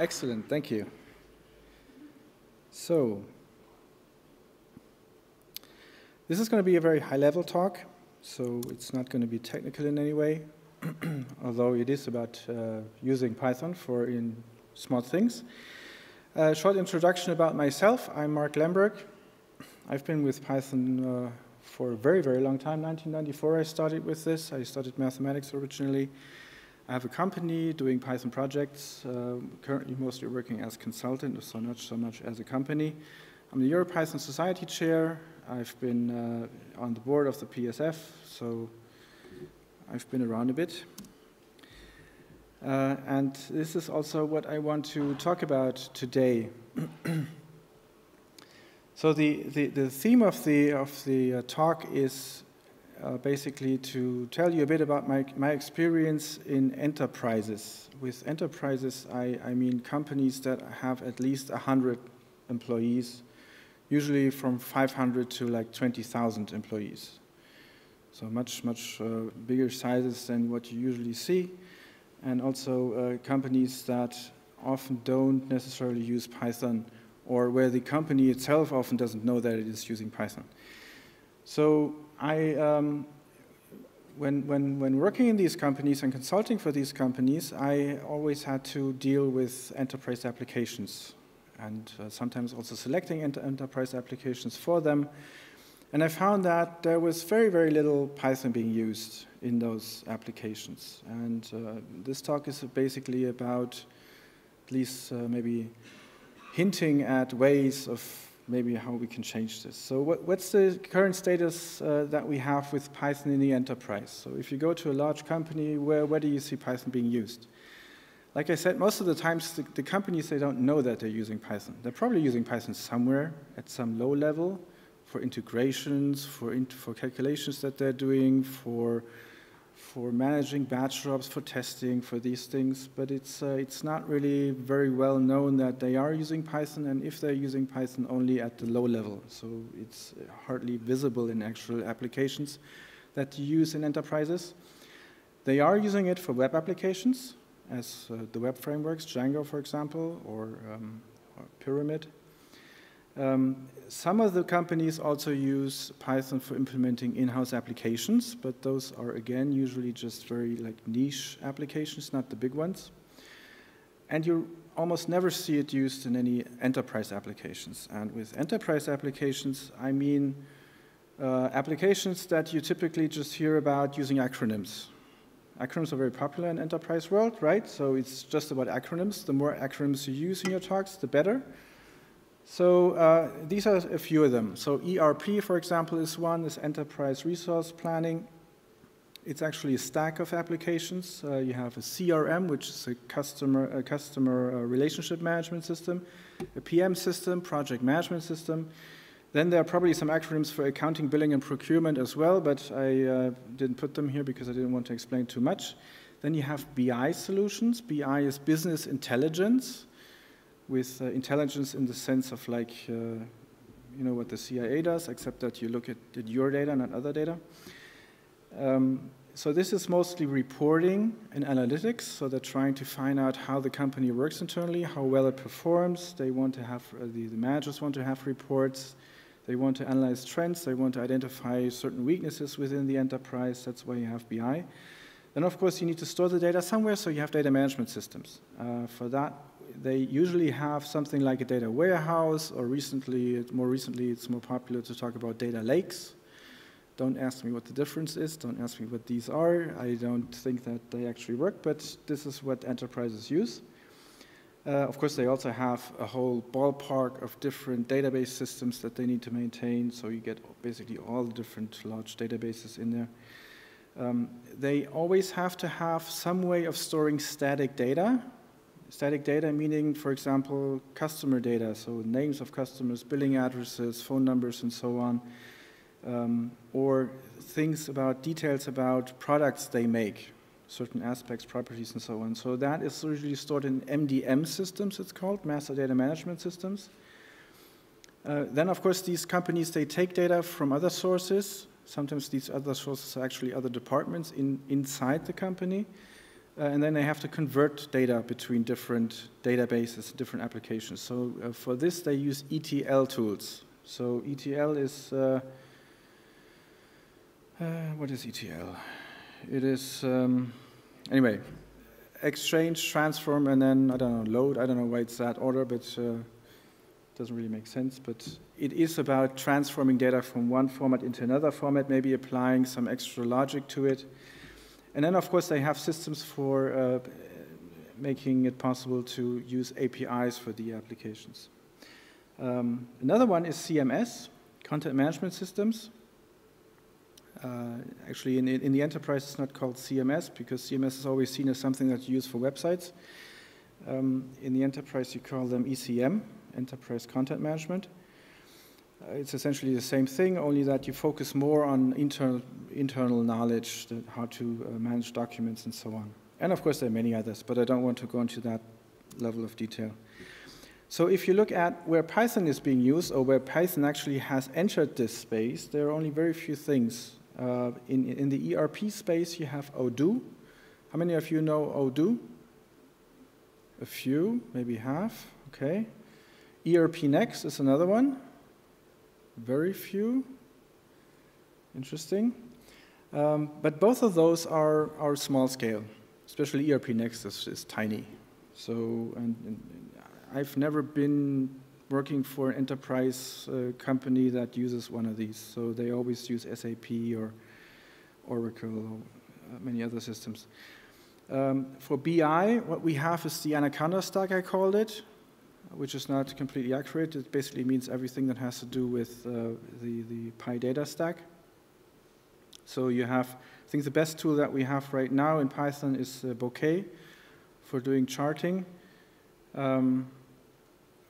Excellent, thank you. So, this is going to be a very high-level talk, so it's not going to be technical in any way, although it is about uh, using Python for in smart things. A short introduction about myself. I'm Marc Lemburg. I've been with Python uh, for a very, very long time. 1994 I started with this. I studied mathematics originally. I have a company doing Python projects, uh, currently mostly working as consultant, so not so much as a company. I'm the EuroPython Society Chair. I've been uh, on the board of the PSF, so I've been around a bit. Uh, and this is also what I want to talk about today. so the, the, the, theme of the, of the uh, talk is uh, basically to tell you a bit about my, my experience in enterprises. With enterprises, I, I mean companies that have at least 100 employees usually from 500 to like 20,000 employees. So much, much uh, bigger sizes than what you usually see. And also uh, companies that often don't necessarily use Python or where the company itself often doesn't know that it is using Python. So I, um, when, when, when working in these companies and consulting for these companies, I always had to deal with enterprise applications and uh, sometimes also selecting enter enterprise applications for them. And I found that there was very, very little Python being used in those applications. And uh, this talk is basically about at least uh, maybe hinting at ways of maybe how we can change this. So what, what's the current status uh, that we have with Python in the enterprise? So if you go to a large company, where, where do you see Python being used? Like I said, most of the times the, the, companies, they don't know that they're using Python. They're probably using Python somewhere at some low level for integrations, for, for calculations that they're doing, for, for managing batch jobs, for testing, for these things. But it's, uh, it's not really very well known that they are using Python, and if they're using Python only at the low level. So it's hardly visible in actual applications that you use in enterprises. They are using it for web applications, as uh, the web frameworks, Django, for example, or, um, or Pyramid. Um, some of the companies also use Python for implementing in-house applications, but those are again usually just very like niche applications, not the big ones. And you almost never see it used in any enterprise applications. And with enterprise applications, I mean uh, applications that you typically just hear about using acronyms. Acronyms are very popular in enterprise world, right? So it's just about acronyms. The more acronyms you use in your talks, the better. So uh, these are a few of them. So ERP, for example, is one, is Enterprise Resource Planning. It's actually a stack of applications. Uh, you have a CRM, which is a customer, a customer uh, relationship management system, a PM system, project management system, then there are probably some acronyms for accounting, billing, and procurement as well, but I uh, didn't put them here because I didn't want to explain too much. Then you have BI solutions. BI is business intelligence, with uh, intelligence in the sense of like, uh, you know, what the CIA does, except that you look at, at your data, not other data. Um, so this is mostly reporting and analytics. So they're trying to find out how the company works internally, how well it performs. They want to have, uh, the, the managers want to have reports they want to analyze trends. They want to identify certain weaknesses within the enterprise. That's why you have BI. Then, of course, you need to store the data somewhere, so you have data management systems. Uh, for that, they usually have something like a data warehouse, or recently, more recently, it's more popular to talk about data lakes. Don't ask me what the difference is. Don't ask me what these are. I don't think that they actually work, but this is what enterprises use. Uh, of course, they also have a whole ballpark of different database systems that they need to maintain, so you get basically all the different large databases in there. Um, they always have to have some way of storing static data. Static data meaning, for example, customer data, so names of customers, billing addresses, phone numbers, and so on, um, or things about details about products they make, certain aspects, properties, and so on. So that is usually stored in MDM systems, it's called, Master Data Management Systems. Uh, then, of course, these companies, they take data from other sources. Sometimes these other sources are actually other departments in, inside the company. Uh, and then they have to convert data between different databases, different applications. So uh, for this, they use ETL tools. So ETL is, uh, uh, what is ETL? It is, um, anyway, exchange, transform, and then, I don't know, load. I don't know why it's that order, but uh, it doesn't really make sense. But it is about transforming data from one format into another format, maybe applying some extra logic to it. And then, of course, they have systems for uh, making it possible to use APIs for the applications. Um, another one is CMS, Content Management Systems. Uh, actually, in, in, the enterprise, it's not called CMS because CMS is always seen as something that's used for websites. Um, in the enterprise, you call them ECM, Enterprise Content Management. Uh, it's essentially the same thing, only that you focus more on internal, internal knowledge, how to uh, manage documents and so on. And of course, there are many others, but I don't want to go into that level of detail. So if you look at where Python is being used, or where Python actually has entered this space, there are only very few things. Uh, in, in the ERP space, you have Odoo. How many of you know Odoo? A few, maybe half, okay. ERP Next is another one. Very few. Interesting. Um, but both of those are, are small scale, especially ERP Next is, is tiny. So, and, and, I've never been working for an enterprise uh, company that uses one of these. So they always use SAP or Oracle or uh, many other systems. Um, for BI, what we have is the Anaconda stack, I called it which is not completely accurate. It basically means everything that has to do with uh, the, the PyData stack. So you have, I think the best tool that we have right now in Python is uh, Bokeh for doing charting. Um,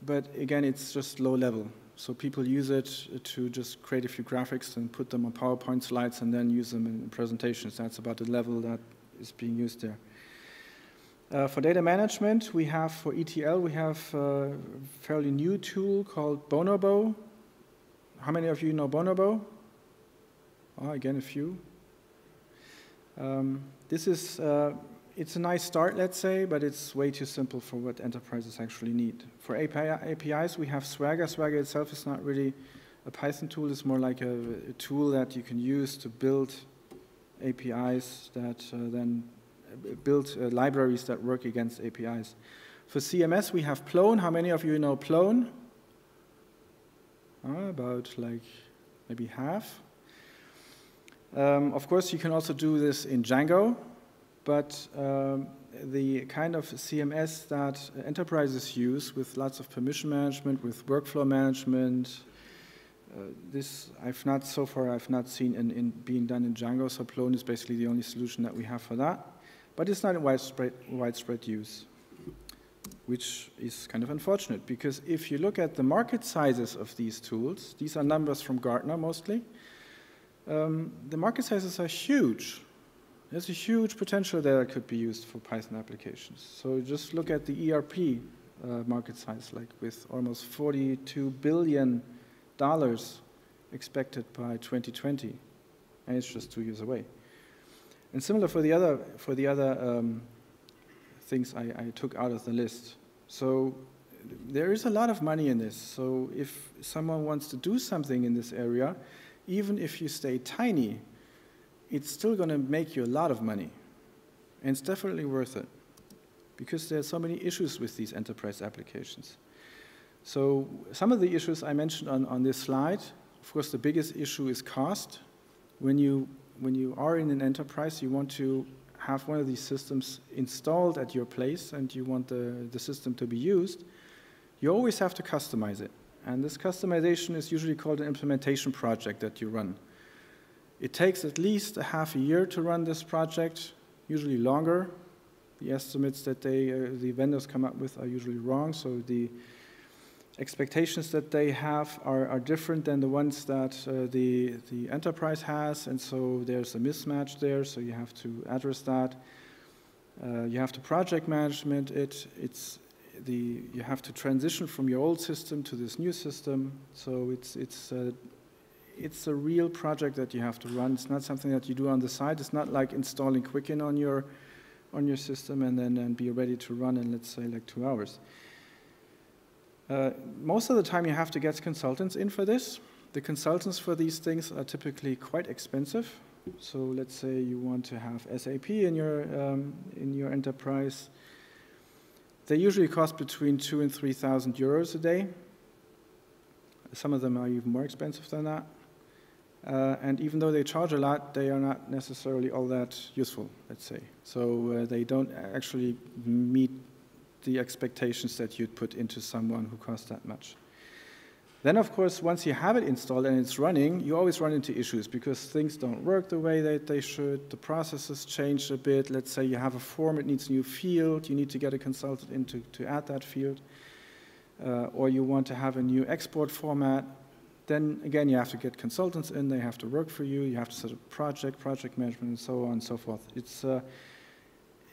but again, it's just low level. So people use it to just create a few graphics and put them on PowerPoint slides and then use them in presentations. That's about the level that is being used there. Uh, for data management, we have for ETL, we have a fairly new tool called Bonobo. How many of you know Bonobo? Oh, again, a few. Um, this is, uh, it's a nice start, let's say, but it's way too simple for what enterprises actually need. For API, APIs, we have Swagger. Swagger itself is not really a Python tool. It's more like a, a tool that you can use to build APIs that uh, then build uh, libraries that work against APIs. For CMS, we have Plone. How many of you know Plone? Uh, about like maybe half. Um, of course, you can also do this in Django, but um, the kind of CMS that enterprises use with lots of permission management, with workflow management, uh, this I've not so far I've not seen in, in, being done in Django. So Plone is basically the only solution that we have for that but it's not in widespread, widespread use, which is kind of unfortunate because if you look at the market sizes of these tools, these are numbers from Gartner mostly, um, the market sizes are huge. There's a huge potential there that could be used for Python applications. So just look at the ERP uh, market size, like with almost 42 billion dollars expected by 2020, and it's just two years away. And similar for the other, for the other um, things I, I took out of the list. So there is a lot of money in this. So if someone wants to do something in this area, even if you stay tiny, it's still going to make you a lot of money. And it's definitely worth it because there are so many issues with these enterprise applications. So some of the issues I mentioned on, on this slide, of course, the biggest issue is cost. When you when you are in an enterprise, you want to have one of these systems installed at your place and you want the, the system to be used, you always have to customize it. And this customization is usually called an implementation project that you run. It takes at least a half a year to run this project, usually longer. The estimates that they, uh, the vendors come up with are usually wrong, so the expectations that they have are, are different than the ones that uh, the, the enterprise has, and so there's a mismatch there, so you have to address that. Uh, you have to project management it. It's the, you have to transition from your old system to this new system, so it's, it's, uh, it's a real project that you have to run. It's not something that you do on the side. It's not like installing Quicken on your on your system and then and be ready to run in, let's say, like two hours. Uh, most of the time you have to get consultants in for this. The consultants for these things are typically quite expensive. So let's say you want to have SAP in your, um, in your enterprise. They usually cost between two and 3,000 euros a day. Some of them are even more expensive than that. Uh, and even though they charge a lot, they are not necessarily all that useful, let's say. So uh, they don't actually meet the expectations that you'd put into someone who costs that much. Then, of course, once you have it installed and it's running, you always run into issues because things don't work the way that they should. The processes change a bit. Let's say you have a form, it needs a new field. You need to get a consultant in to, to add that field. Uh, or you want to have a new export format. Then, again, you have to get consultants in. They have to work for you. You have to set up project, project management, and so on and so forth. It's, uh,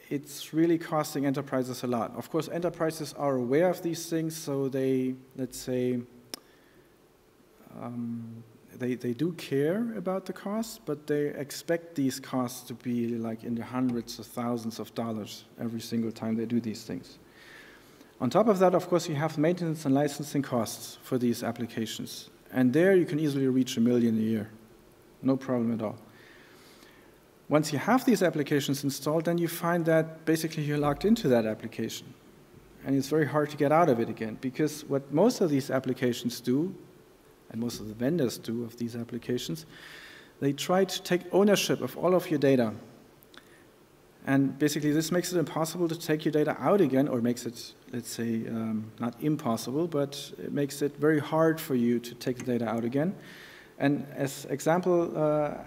it's really costing enterprises a lot. Of course, enterprises are aware of these things, so they, let's say, um, they, they do care about the costs, but they expect these costs to be like in the hundreds of thousands of dollars every single time they do these things. On top of that, of course, you have maintenance and licensing costs for these applications. And there you can easily reach a million a year. No problem at all. Once you have these applications installed, then you find that basically you're locked into that application. And it's very hard to get out of it again because what most of these applications do and most of the vendors do of these applications, they try to take ownership of all of your data. And basically, this makes it impossible to take your data out again, or makes it, let's say, um, not impossible, but it makes it very hard for you to take the data out again. And as example, uh,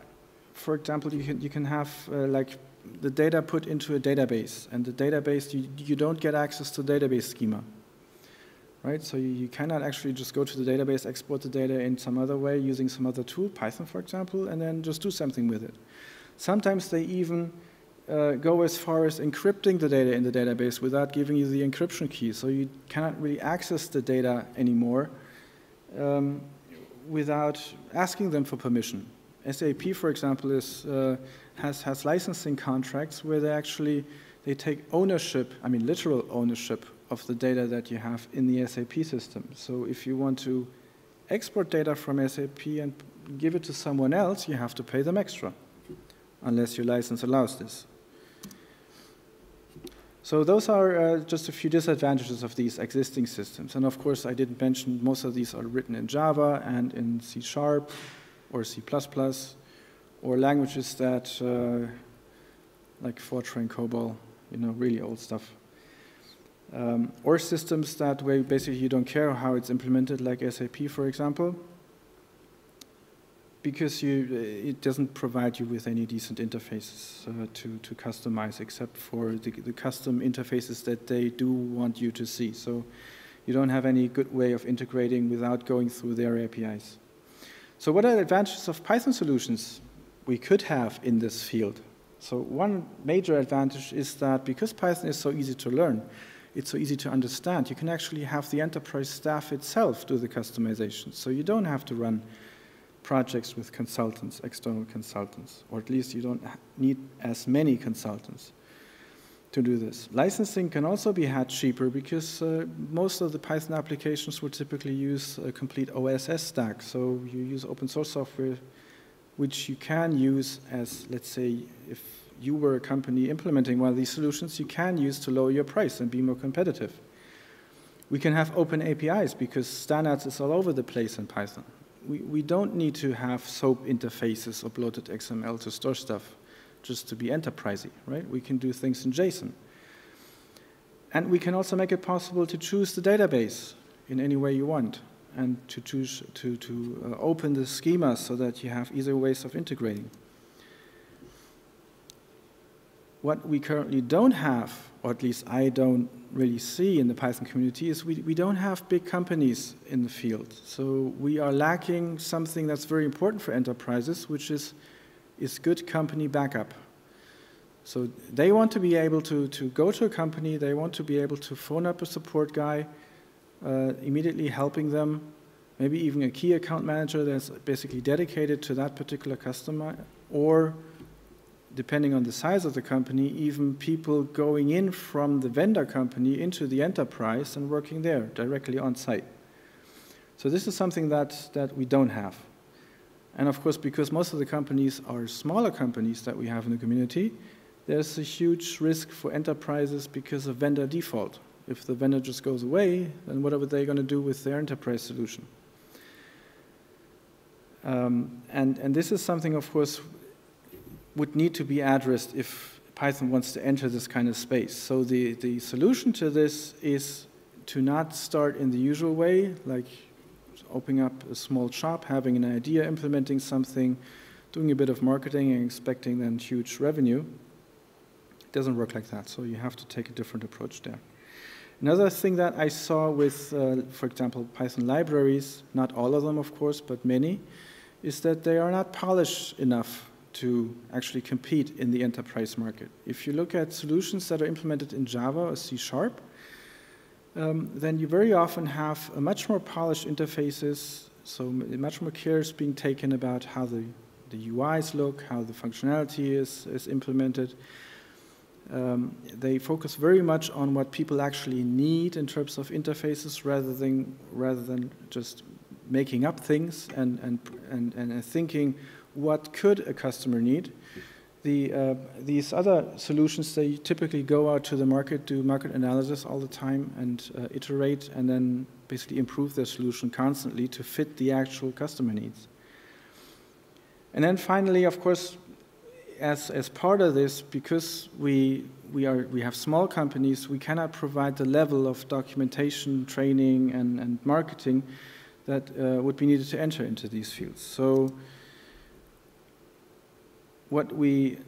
for example, you can, you can have uh, like the data put into a database, and the database, you, you don't get access to database schema right? So you, cannot actually just go to the database, export the data in some other way using some other tool, Python for example, and then just do something with it. Sometimes they even uh, go as far as encrypting the data in the database without giving you the encryption key, so you cannot really access the data anymore um, without asking them for permission. SAP, for example, is, uh, has, has licensing contracts where they actually they take ownership, I mean literal ownership of the data that you have in the SAP system. So if you want to export data from SAP and give it to someone else, you have to pay them extra, unless your license allows this. So those are uh, just a few disadvantages of these existing systems. And of course, I didn't mention most of these are written in Java and in C Sharp or C++ or languages that, uh, like Fortran, COBOL, you know, really old stuff. Um, or systems that where basically you don't care how it's implemented, like SAP, for example, because you, uh, it doesn't provide you with any decent interfaces uh, to, to customize, except for the, the custom interfaces that they do want you to see. So you don't have any good way of integrating without going through their APIs. So what are the advantages of Python solutions we could have in this field? So one major advantage is that because Python is so easy to learn, it's so easy to understand, you can actually have the enterprise staff itself do the customization. So you don't have to run projects with consultants, external consultants, or at least you don't need as many consultants to do this. Licensing can also be had cheaper because uh, most of the Python applications will typically use a complete OSS stack. So you use open source software, which you can use as, let's say, if you were a company implementing one of these solutions, you can use to lower your price and be more competitive. We can have open APIs because standards is all over the place in Python. We, we don't need to have SOAP interfaces or bloated XML to store stuff just to be enterprisey, right? We can do things in JSON. And we can also make it possible to choose the database in any way you want and to choose to, to uh, open the schema so that you have easier ways of integrating. What we currently don't have, or at least I don't really see in the Python community, is we, we don't have big companies in the field. So we are lacking something that's very important for enterprises, which is, is good company backup. So they want to be able to, to go to a company, they want to be able to phone up a support guy, uh, immediately helping them, maybe even a key account manager that's basically dedicated to that particular customer, or depending on the size of the company, even people going in from the vendor company into the enterprise and working there directly on site. So this is something that, that we don't have. And of course, because most of the companies are smaller companies that we have in the community, there's a huge risk for enterprises because of vendor default. If the vendor just goes away, then what are they going to do with their enterprise solution? Um, and, and this is something, of course, would need to be addressed if Python wants to enter this kind of space. So the, the solution to this is to not start in the usual way, like opening up a small shop, having an idea, implementing something, doing a bit of marketing and expecting then huge revenue. It doesn't work like that, so you have to take a different approach there. Another thing that I saw with, uh, for example, Python libraries, not all of them, of course, but many, is that they are not polished enough to actually compete in the enterprise market. If you look at solutions that are implemented in Java or C Sharp, um, then you very often have a much more polished interfaces, so much more care is being taken about how the, the UIs look, how the functionality is, is implemented. Um, they focus very much on what people actually need in terms of interfaces rather than, rather than just making up things and, and, and, and thinking what could a customer need. The, uh, these other solutions, they typically go out to the market, do market analysis all the time and uh, iterate and then basically improve their solution constantly to fit the actual customer needs. And then finally, of course, as, as part of this, because we, we, are, we have small companies, we cannot provide the level of documentation, training, and, and marketing that uh, would be needed to enter into these fields. So what we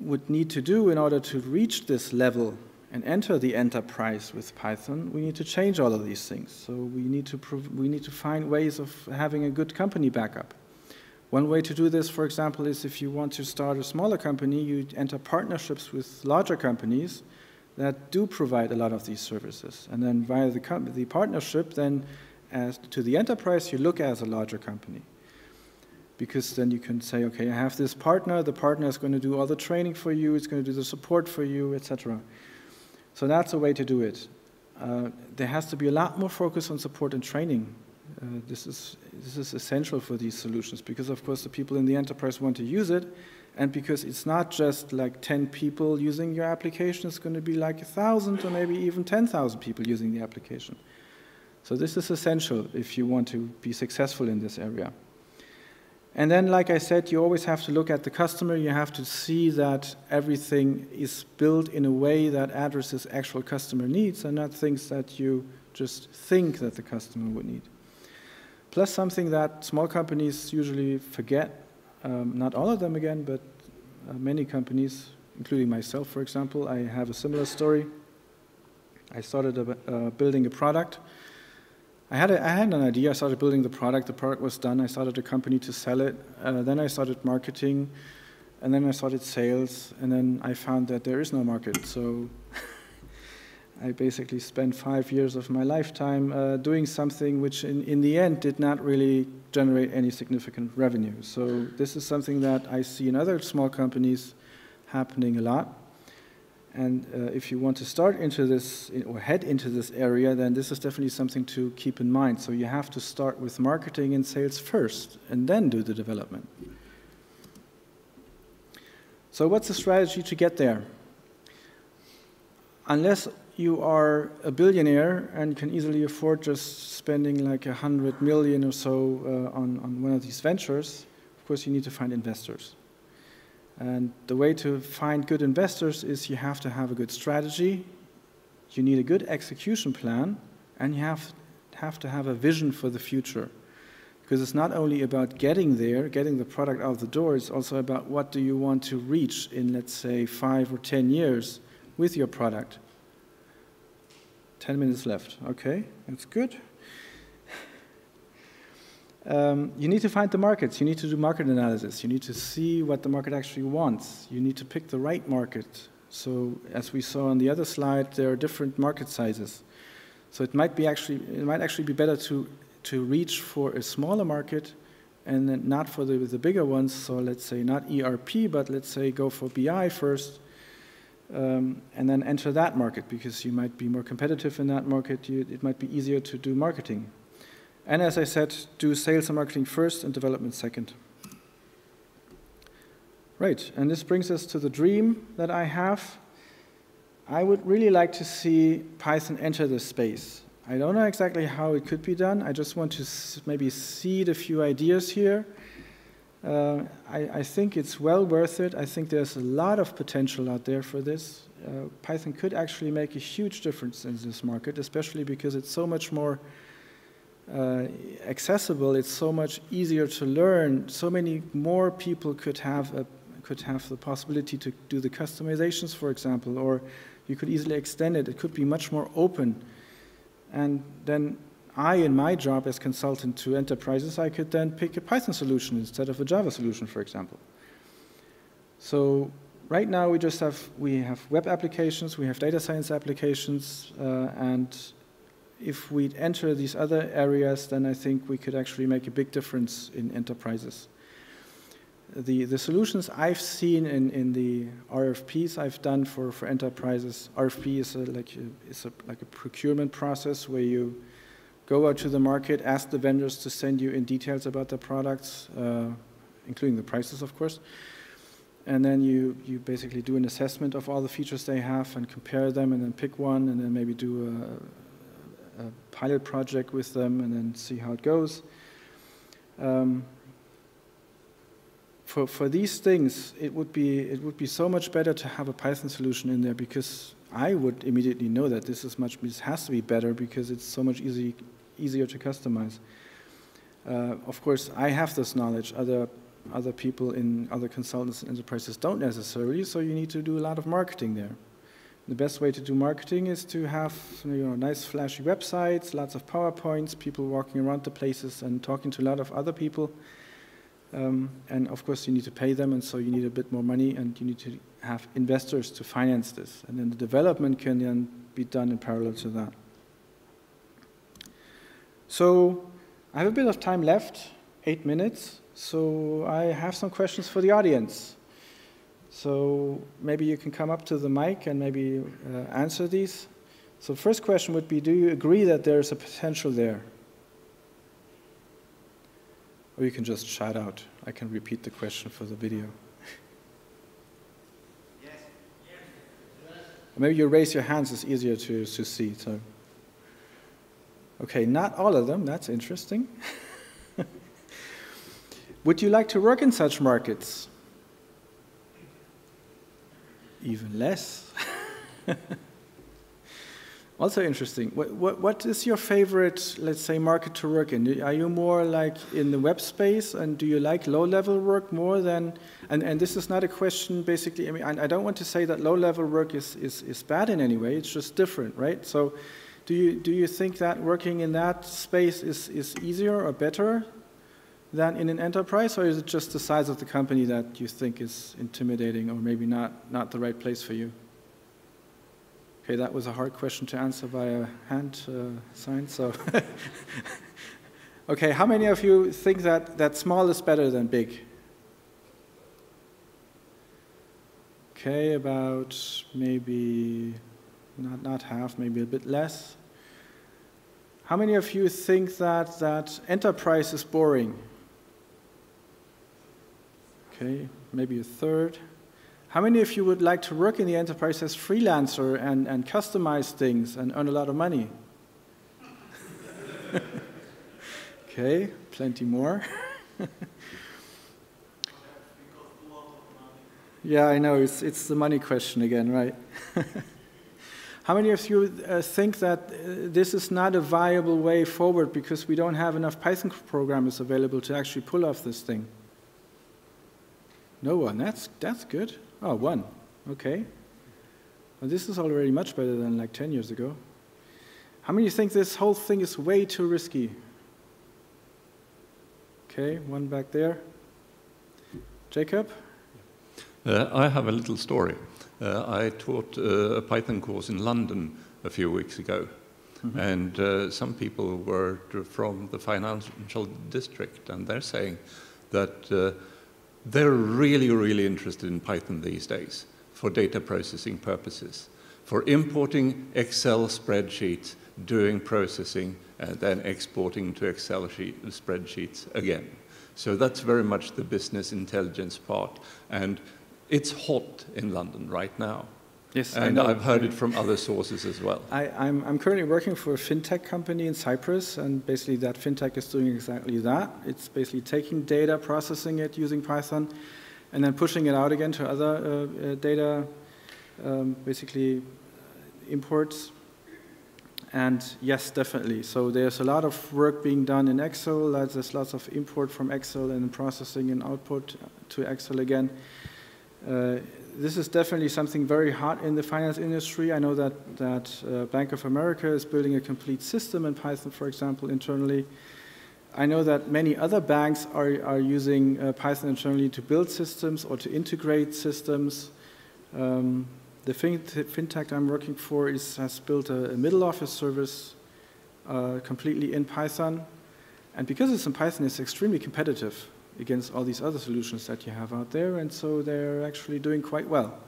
would need to do in order to reach this level and enter the enterprise with Python, we need to change all of these things. So we need to, we need to find ways of having a good company backup. One way to do this, for example, is if you want to start a smaller company, you enter partnerships with larger companies that do provide a lot of these services. And then via the, the partnership, then as to the enterprise, you look as a larger company. Because then you can say, okay, I have this partner, the partner is going to do all the training for you, it's going to do the support for you, etc. So that's a way to do it. Uh, there has to be a lot more focus on support and training. Uh, this, is, this is essential for these solutions because, of course, the people in the enterprise want to use it, and because it's not just like 10 people using your application, it's going to be like 1,000 or maybe even 10,000 people using the application. So this is essential if you want to be successful in this area. And then, like I said, you always have to look at the customer. You have to see that everything is built in a way that addresses actual customer needs and not things that you just think that the customer would need. Plus something that small companies usually forget, um, not all of them again, but uh, many companies, including myself, for example, I have a similar story. I started a, uh, building a product I had, a, I had an idea. I started building the product. The product was done. I started a company to sell it. Uh, then I started marketing. And then I started sales. And then I found that there is no market. So I basically spent five years of my lifetime uh, doing something which, in, in the end, did not really generate any significant revenue. So this is something that I see in other small companies happening a lot. And uh, if you want to start into this or head into this area, then this is definitely something to keep in mind. So you have to start with marketing and sales first and then do the development. So what's the strategy to get there? Unless you are a billionaire and can easily afford just spending like a hundred million or so uh, on, on one of these ventures, of course you need to find investors. And the way to find good investors is you have to have a good strategy, you need a good execution plan, and you have, have to have a vision for the future. Because it's not only about getting there, getting the product out the door, it's also about what do you want to reach in, let's say, five or 10 years with your product. 10 minutes left. Okay, that's good. Um, you need to find the markets. You need to do market analysis. You need to see what the market actually wants. You need to pick the right market. So as we saw on the other slide, there are different market sizes. So it might be actually it might actually be better to to reach for a smaller market and then not for the, the bigger ones. So let's say not ERP, but let's say go for BI first, um, and then enter that market because you might be more competitive in that market. You, it might be easier to do marketing. And as I said, do sales and marketing first and development second. Right, and this brings us to the dream that I have. I would really like to see Python enter this space. I don't know exactly how it could be done. I just want to maybe seed a few ideas here. Uh, I, I, think it's well worth it. I think there's a lot of potential out there for this. Uh, Python could actually make a huge difference in this market, especially because it's so much more uh, accessible. It's so much easier to learn. So many more people could have a, could have the possibility to do the customizations, for example, or you could easily extend it. It could be much more open. And then I, in my job as consultant to enterprises, I could then pick a Python solution instead of a Java solution, for example. So right now we just have, we have web applications, we have data science applications, uh, and if we enter these other areas, then I think we could actually make a big difference in enterprises. The, the solutions I've seen in, in the RFPs I've done for, for enterprises, RFP is, a, like, a, is a, like a procurement process where you go out to the market, ask the vendors to send you in details about their products, uh, including the prices, of course. And then you, you basically do an assessment of all the features they have and compare them and then pick one and then maybe do a, a pilot project with them and then see how it goes. Um, for, for these things, it would, be, it would be so much better to have a Python solution in there because I would immediately know that this is much, this has to be better because it's so much easy, easier to customize. Uh, of course, I have this knowledge. Other, other people in other consultants and enterprises don't necessarily, so you need to do a lot of marketing there. The best way to do marketing is to have you know, nice flashy websites, lots of PowerPoints, people walking around the places and talking to a lot of other people. Um, and of course, you need to pay them, and so you need a bit more money, and you need to have investors to finance this. And then the development can then be done in parallel to that. So I have a bit of time left, eight minutes. So I have some questions for the audience. So maybe you can come up to the mic and maybe uh, answer these. So first question would be, do you agree that there's a potential there? Or you can just shout out. I can repeat the question for the video. Maybe you raise your hands, it's easier to, to see. So. Okay, not all of them, that's interesting. Would you like to work in such markets? Even less. also interesting. What, what, what is your favorite, let's say, market to work in? Are you more like in the web space, and do you like low-level work more than? And, and this is not a question, basically. I mean, I, I don't want to say that low-level work is, is, is bad in any way. It's just different, right? So, do you do you think that working in that space is is easier or better than in an enterprise, or is it just the size of the company that you think is intimidating or maybe not, not the right place for you? Okay, that was a hard question to answer by a hand uh, sign, so. okay, how many of you think that, that small is better than big? Okay, about maybe not, not half, maybe a bit less. How many of you think that, that enterprise is boring? Okay, maybe a third. How many of you would like to work in the enterprise as freelancer and, and customize things and earn a lot of money? okay, plenty more. yeah, I know, it's, it's the money question again, right? How many of you uh, think that uh, this is not a viable way forward because we don't have enough Python programmers available to actually pull off this thing? No one. That's, that's good. Oh, one. Okay. Well, this is already much better than like 10 years ago. How many think this whole thing is way too risky? Okay, one back there. Jacob? Uh, I have a little story. Uh, I taught uh, a Python course in London a few weeks ago. Mm -hmm. And uh, some people were from the financial district, and they're saying that uh, they're really, really interested in Python these days for data processing purposes, for importing Excel spreadsheets, doing processing, and then exporting to Excel sheet, spreadsheets again. So that's very much the business intelligence part. And it's hot in London right now. Yes, and I've heard it from other sources as well. I, I'm, I'm currently working for a fintech company in Cyprus, and basically that fintech is doing exactly that. It's basically taking data, processing it using Python, and then pushing it out again to other uh, uh, data, um, basically uh, imports. And yes, definitely. So there's a lot of work being done in Excel. There's lots of import from Excel and processing and output to Excel again. Uh, this is definitely something very hot in the finance industry. I know that, that uh, Bank of America is building a complete system in Python, for example, internally. I know that many other banks are, are using uh, Python internally to build systems or to integrate systems. Um, the fintech I'm working for is, has built a, a middle office service uh, completely in Python. And because it's in Python, it's extremely competitive against all these other solutions that you have out there, and so they're actually doing quite well.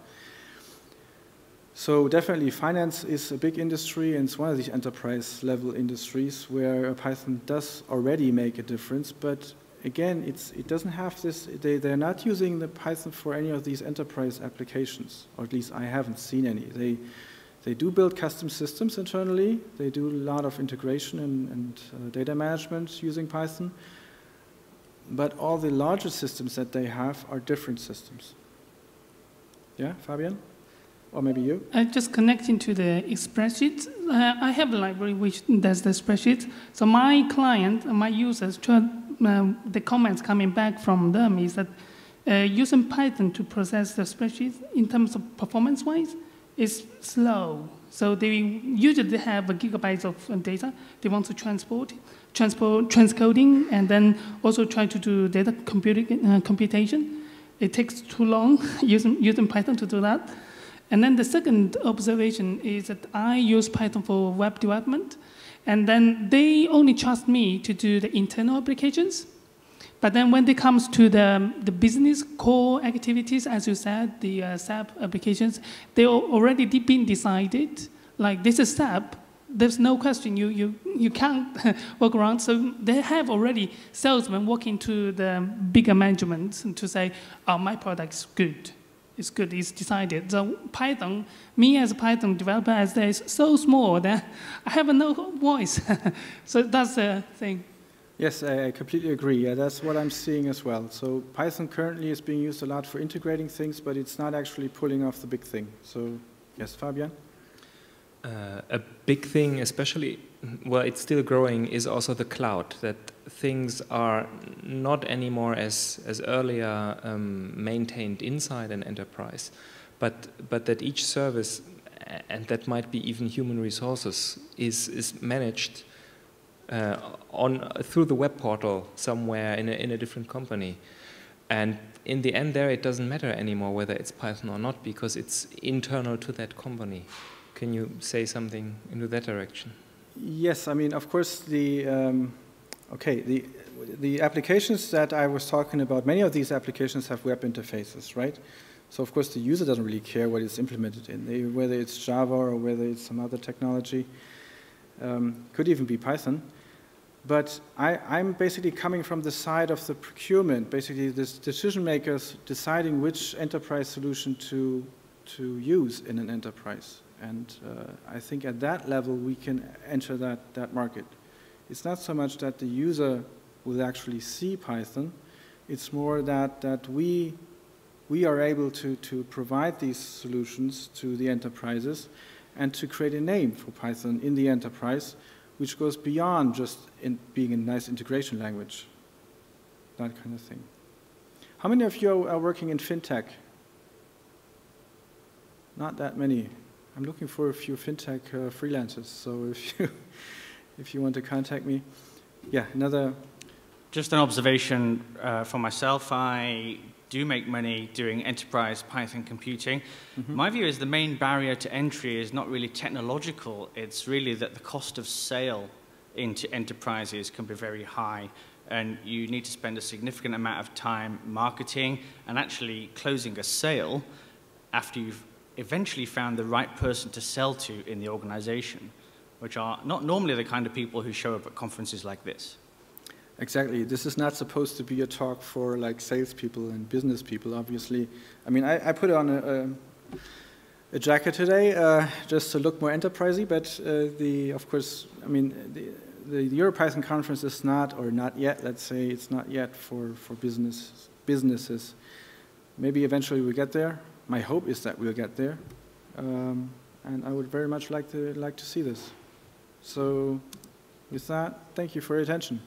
So definitely finance is a big industry, and it's one of these enterprise level industries where Python does already make a difference, but again, it doesn't have this, they, they're not using the Python for any of these enterprise applications, or at least I haven't seen any. They, they do build custom systems internally, they do a lot of integration and, and uh, data management using Python, but all the larger systems that they have are different systems. Yeah, Fabian? Or maybe you? Uh, just connecting to the spreadsheet. Uh, I have a library which does the spreadsheet. So my client, my users, uh, the comments coming back from them is that uh, using Python to process the spreadsheet in terms of performance-wise is slow. So they usually have a gigabytes of data they want to transport transport, transcoding, and then also try to do data computing, uh, computation. It takes too long using, using Python to do that. And then the second observation is that I use Python for web development, and then they only trust me to do the internal applications. But then when it comes to the, the business core activities, as you said, the uh, SAP applications, they are already been decided. Like this is SAP, there's no question you, you, you can't walk around. So they have already salesmen walking to the bigger management to say, oh, my product's good. It's good, it's decided. So Python, me as a Python developer, as they so small that I have no voice. so that's the thing. Yes, I completely agree. Yeah, that's what I'm seeing as well. So Python currently is being used a lot for integrating things, but it's not actually pulling off the big thing. So yes, Fabian? Uh, a big thing, especially, well, it's still growing, is also the cloud. That things are not anymore as as earlier um, maintained inside an enterprise, but but that each service, and that might be even human resources, is is managed uh, on through the web portal somewhere in a, in a different company, and in the end, there it doesn't matter anymore whether it's Python or not because it's internal to that company. Can you say something into that direction? Yes, I mean, of course, the um, okay, the the applications that I was talking about, many of these applications have web interfaces, right? So of course, the user doesn't really care what it's implemented in, they, whether it's Java or whether it's some other technology. Um, could even be Python. But I, am basically coming from the side of the procurement, basically the decision makers deciding which enterprise solution to, to use in an enterprise. And uh, I think at that level, we can enter that, that market. It's not so much that the user will actually see Python, it's more that, that we, we are able to, to provide these solutions to the enterprises and to create a name for Python in the enterprise, which goes beyond just in being a nice integration language, that kind of thing. How many of you are working in fintech? Not that many. I'm looking for a few fintech uh, freelancers. So if you if you want to contact me, yeah, another. Just an observation uh, for myself. I do make money doing enterprise Python computing. Mm -hmm. My view is the main barrier to entry is not really technological, it's really that the cost of sale into enterprises can be very high and you need to spend a significant amount of time marketing and actually closing a sale after you've eventually found the right person to sell to in the organization, which are not normally the kind of people who show up at conferences like this. Exactly. This is not supposed to be a talk for like salespeople and business people, obviously. I mean, I, I put on a, a, a jacket today uh, just to look more enterprisey, but uh, the, of course, I mean, the, the EuroPython conference is not, or not yet, let's say, it's not yet for, for business, businesses. Maybe eventually we'll get there. My hope is that we'll get there. Um, and I would very much like to, like to see this. So with that, thank you for your attention.